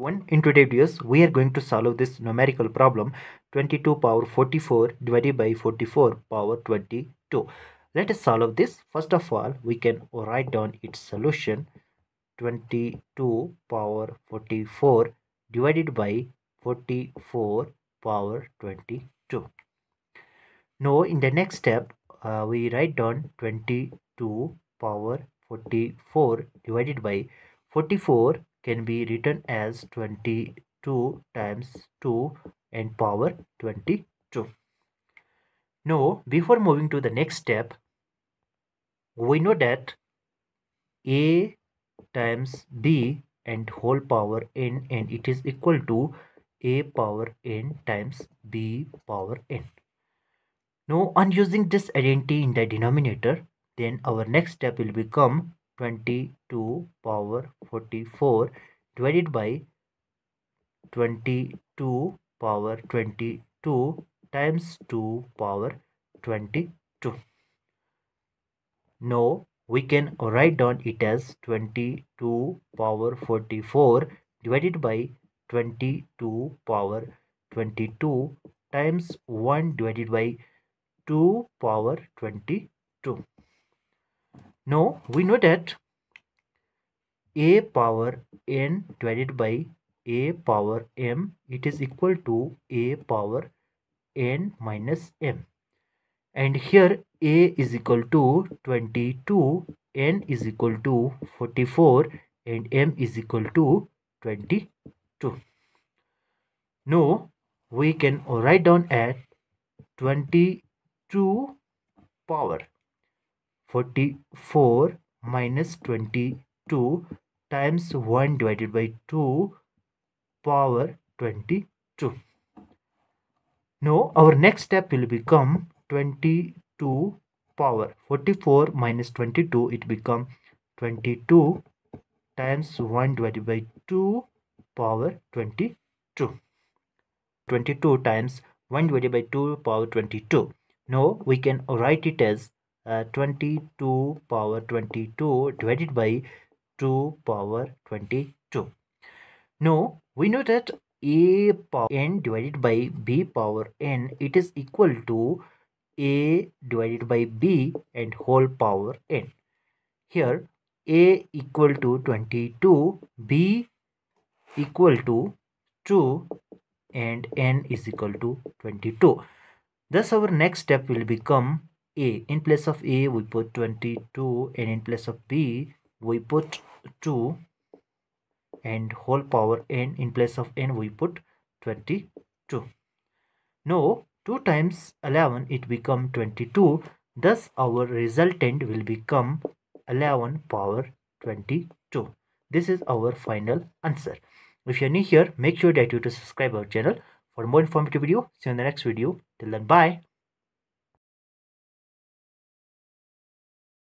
One in today's videos we are going to solve this numerical problem 22 power 44 divided by 44 power 22. Let us solve this. First of all we can write down its solution 22 power 44 divided by 44 power 22. Now in the next step uh, we write down 22 power 44 divided by 44 can be written as 22 times 2 and power 22. Now, before moving to the next step, we know that a times b and whole power n and it is equal to a power n times b power n. Now, on using this identity in the denominator, then our next step will become 22 power 44 divided by 22 power 22 times 2 power 22 now we can write down it as 22 power 44 divided by 22 power 22 times 1 divided by 2 power 22 now we know that a power n divided by a power m it is equal to a power n minus m. And here a is equal to 22 n is equal to 44 and m is equal to 22 now we can write down at 22 power 44 minus 22 times 1 divided by 2 power 22. Now our next step will become 22 power. 44 minus 22 it become 22 times 1 divided by 2 power 22 22 times 1 divided by 2 power 22 now we can write it as uh, 22 power 22 divided by 2 power 22 now we know that a power n divided by b power n it is equal to a divided by b and whole power n. Here a equal to 22 b equal to 2 and n is equal to 22 thus our next step will become a. In place of a we put 22 and in place of b we put 2 and whole power n in place of n we put 22 now 2 times 11 it become 22 thus our resultant will become 11 power 22 this is our final answer. If you're new here make sure that you to subscribe our channel. For more informative video see you in the next video. Till then bye